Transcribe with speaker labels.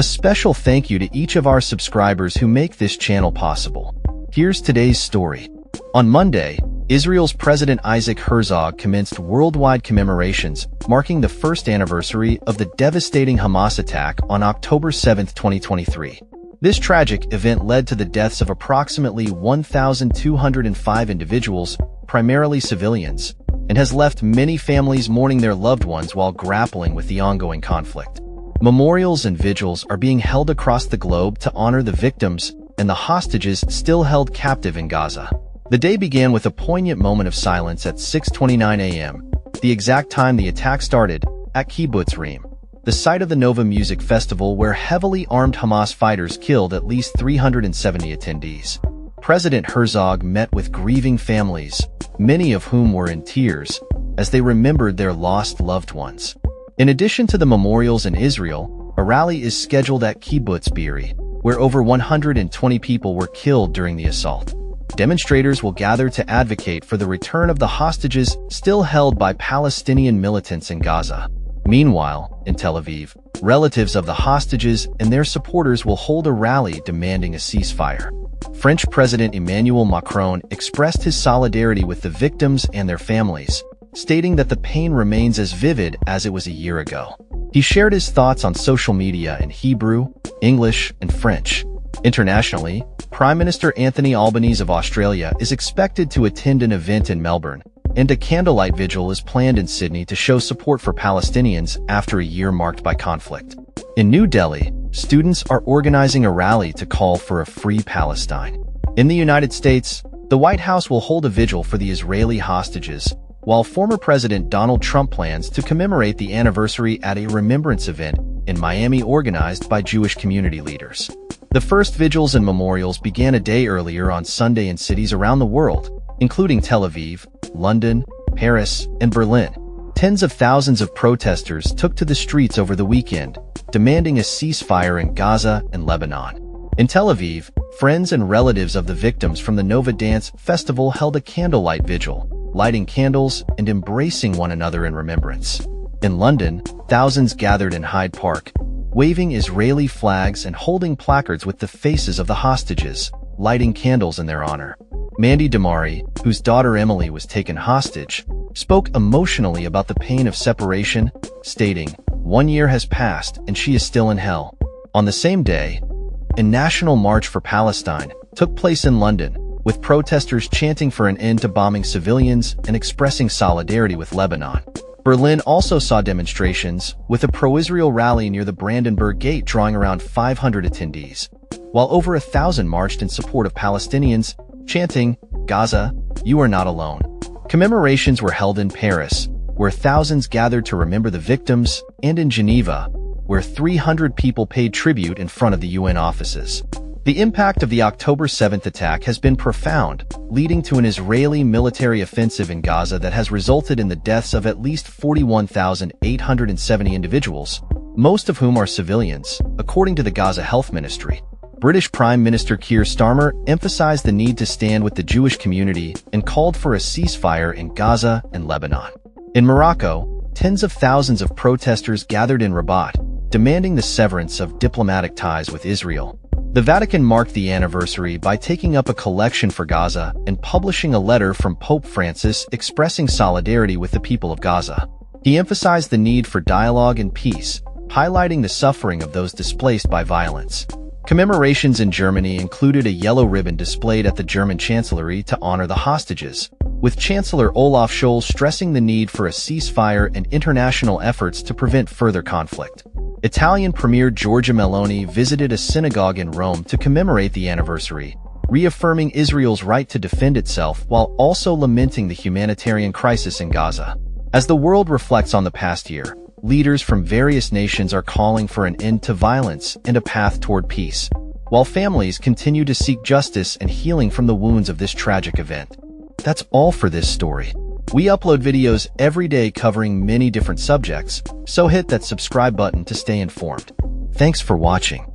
Speaker 1: A special thank you to each of our subscribers who make this channel possible. Here's today's story. On Monday, Israel's President Isaac Herzog commenced worldwide commemorations marking the first anniversary of the devastating Hamas attack on October 7, 2023. This tragic event led to the deaths of approximately 1,205 individuals, primarily civilians, and has left many families mourning their loved ones while grappling with the ongoing conflict. Memorials and vigils are being held across the globe to honor the victims and the hostages still held captive in Gaza. The day began with a poignant moment of silence at 6.29 a.m., the exact time the attack started, at Kibbutz Reem the site of the Nova Music Festival where heavily armed Hamas fighters killed at least 370 attendees. President Herzog met with grieving families, many of whom were in tears, as they remembered their lost loved ones. In addition to the memorials in Israel, a rally is scheduled at Kibbutz Be'eri, where over 120 people were killed during the assault. Demonstrators will gather to advocate for the return of the hostages still held by Palestinian militants in Gaza. Meanwhile, in Tel Aviv, relatives of the hostages and their supporters will hold a rally demanding a ceasefire. French President Emmanuel Macron expressed his solidarity with the victims and their families, stating that the pain remains as vivid as it was a year ago. He shared his thoughts on social media in Hebrew, English, and French. Internationally, Prime Minister Anthony Albanese of Australia is expected to attend an event in Melbourne, and a candlelight vigil is planned in Sydney to show support for Palestinians after a year marked by conflict. In New Delhi, students are organizing a rally to call for a free Palestine. In the United States, the White House will hold a vigil for the Israeli hostages, while former President Donald Trump plans to commemorate the anniversary at a remembrance event in Miami organized by Jewish community leaders. The first vigils and memorials began a day earlier on Sunday in cities around the world, including Tel Aviv, London, Paris, and Berlin. Tens of thousands of protesters took to the streets over the weekend, demanding a ceasefire in Gaza and Lebanon. In Tel Aviv, friends and relatives of the victims from the Nova Dance Festival held a candlelight vigil, lighting candles and embracing one another in remembrance. In London, thousands gathered in Hyde Park, waving Israeli flags and holding placards with the faces of the hostages, lighting candles in their honor. Mandy Damari, whose daughter Emily was taken hostage, spoke emotionally about the pain of separation, stating, One year has passed and she is still in hell. On the same day, a national march for Palestine took place in London, with protesters chanting for an end to bombing civilians and expressing solidarity with Lebanon. Berlin also saw demonstrations, with a pro-Israel rally near the Brandenburg Gate drawing around 500 attendees, while over a thousand marched in support of Palestinians chanting, Gaza, you are not alone. Commemorations were held in Paris, where thousands gathered to remember the victims, and in Geneva, where 300 people paid tribute in front of the UN offices. The impact of the October 7th attack has been profound, leading to an Israeli military offensive in Gaza that has resulted in the deaths of at least 41,870 individuals, most of whom are civilians, according to the Gaza Health Ministry. British Prime Minister Keir Starmer emphasized the need to stand with the Jewish community and called for a ceasefire in Gaza and Lebanon. In Morocco, tens of thousands of protesters gathered in Rabat, demanding the severance of diplomatic ties with Israel. The Vatican marked the anniversary by taking up a collection for Gaza and publishing a letter from Pope Francis expressing solidarity with the people of Gaza. He emphasized the need for dialogue and peace, highlighting the suffering of those displaced by violence. Commemorations in Germany included a yellow ribbon displayed at the German Chancellery to honor the hostages, with Chancellor Olaf Scholz stressing the need for a ceasefire and international efforts to prevent further conflict. Italian Premier Giorgia Meloni visited a synagogue in Rome to commemorate the anniversary, reaffirming Israel's right to defend itself while also lamenting the humanitarian crisis in Gaza. As the world reflects on the past year, leaders from various nations are calling for an end to violence and a path toward peace, while families continue to seek justice and healing from the wounds of this tragic event. That's all for this story. We upload videos every day covering many different subjects, so hit that subscribe button to stay informed. Thanks for watching.